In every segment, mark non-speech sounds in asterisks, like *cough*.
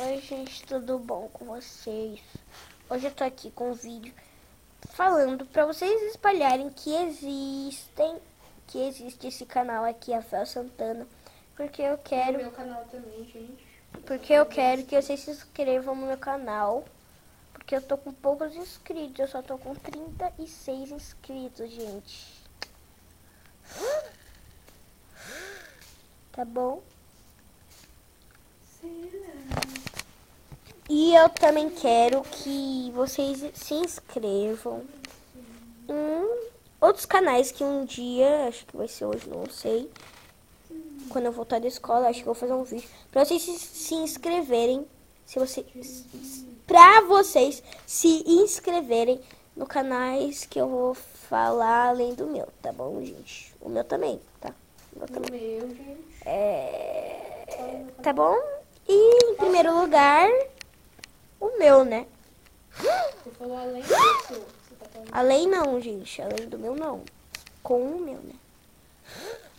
Oi, gente, tudo bom com vocês? Hoje eu tô aqui com um vídeo falando pra vocês espalharem que existem, que existe esse canal aqui, Rafael Santana, porque eu quero, meu canal também, gente. porque eu quero que vocês se inscrevam no meu canal, porque eu tô com poucos inscritos, eu só tô com 36 inscritos, gente. *gasps* Tá bom? E eu também quero que vocês se inscrevam em outros canais que um dia, acho que vai ser hoje, não sei. Quando eu voltar da escola, acho que eu vou fazer um vídeo pra vocês se, inscreverem. Se você, pra vocês se inscreverem no canais que eu vou falar além do meu, tá bom, gente? O meu também, tá? O meu também. meu, gente. É, tá bom? E em primeiro lugar, o meu, né? Você falou além disso. Tá falando. Além não, gente. Além do meu, não. Com o meu, né?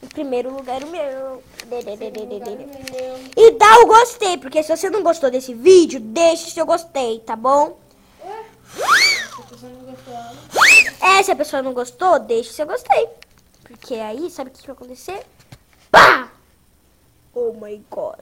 Em primeiro lugar, o meu. O. E dá o gostei, porque se você não gostou desse vídeo, deixe seu gostei, tá bom? Ué? Se a pessoa não gostou, É, se a pessoa não gostou, deixe seu gostei. Porque aí, sabe o que vai acontecer? Pá! Oh my god.